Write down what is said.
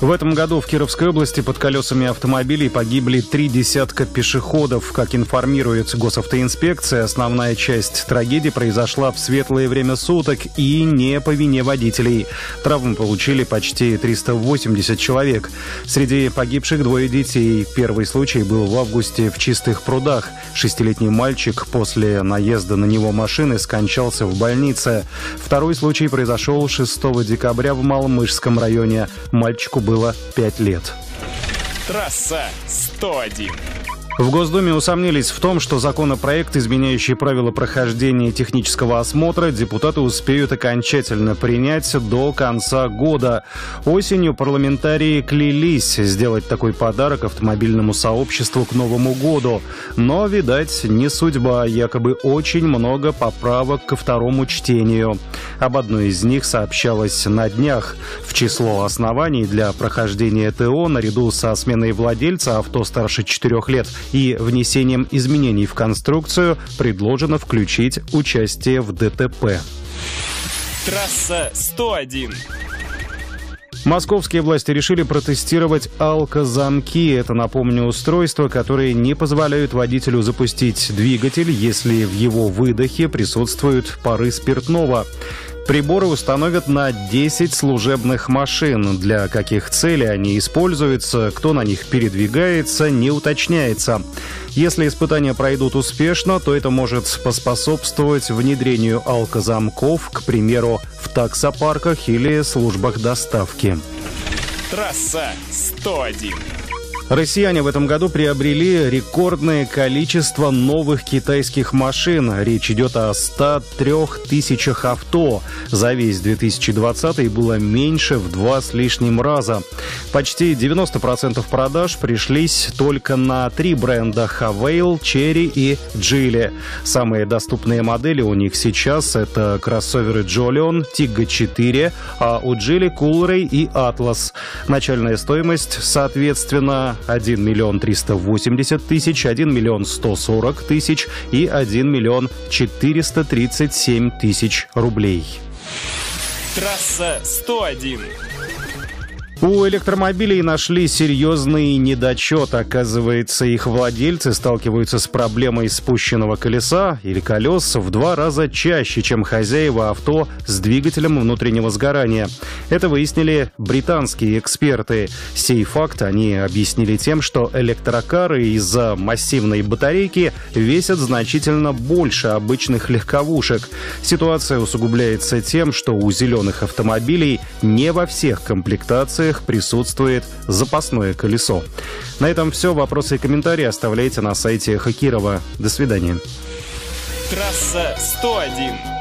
В этом году в Кировской области под колесами автомобилей погибли три десятка пешеходов. Как информирует госавтоинспекция, основная часть трагедии произошла в светлое время суток и не по вине водителей. Травмы получили почти 380 человек. Среди погибших двое детей. Первый случай был в августе в Чистых прудах. Шестилетний мальчик после наезда на него машины скончался в больнице. Второй случай произошел 6 декабря в Малмышском районе. Мальчику было 5 лет. Трасса 101. В Госдуме усомнились в том, что законопроект, изменяющий правила прохождения технического осмотра, депутаты успеют окончательно принять до конца года. Осенью парламентарии клялись сделать такой подарок автомобильному сообществу к Новому году. Но, видать, не судьба. Якобы очень много поправок ко второму чтению. Об одной из них сообщалось на днях. В число оснований для прохождения ТО наряду со сменой владельца авто старше 4 лет и внесением изменений в конструкцию предложено включить участие в ДТП. Трасса 101. Московские власти решили протестировать алкозамки. Это, напомню, устройства, которые не позволяют водителю запустить двигатель, если в его выдохе присутствуют пары спиртного. Приборы установят на 10 служебных машин. Для каких целей они используются, кто на них передвигается, не уточняется. Если испытания пройдут успешно, то это может поспособствовать внедрению алкозамков, к примеру, в таксопарках или службах доставки. Трасса 101. Россияне в этом году приобрели рекордное количество новых китайских машин. Речь идет о 103 тысячах авто. За весь 2020 было меньше в два с лишним раза. Почти 90% продаж пришлись только на три бренда Havail, Cherry и Geely. Самые доступные модели у них сейчас это кроссоверы Jolion, Tiggo 4, а у Geely Coolray и Atlas. Начальная стоимость, соответственно, 1 миллион 380 тысяч, 1 миллион 140 тысяч и 1 миллион 437 тысяч рублей. Трасса 101. У электромобилей нашли серьезный недочет. Оказывается, их владельцы сталкиваются с проблемой спущенного колеса или колес в два раза чаще, чем хозяева авто с двигателем внутреннего сгорания. Это выяснили британские эксперты. Сей факт они объяснили тем, что электрокары из-за массивной батарейки весят значительно больше обычных легковушек. Ситуация усугубляется тем, что у зеленых автомобилей не во всех комплектациях которых присутствует запасное колесо. На этом все. Вопросы и комментарии оставляйте на сайте Хакирова. До свидания. Трасса 101.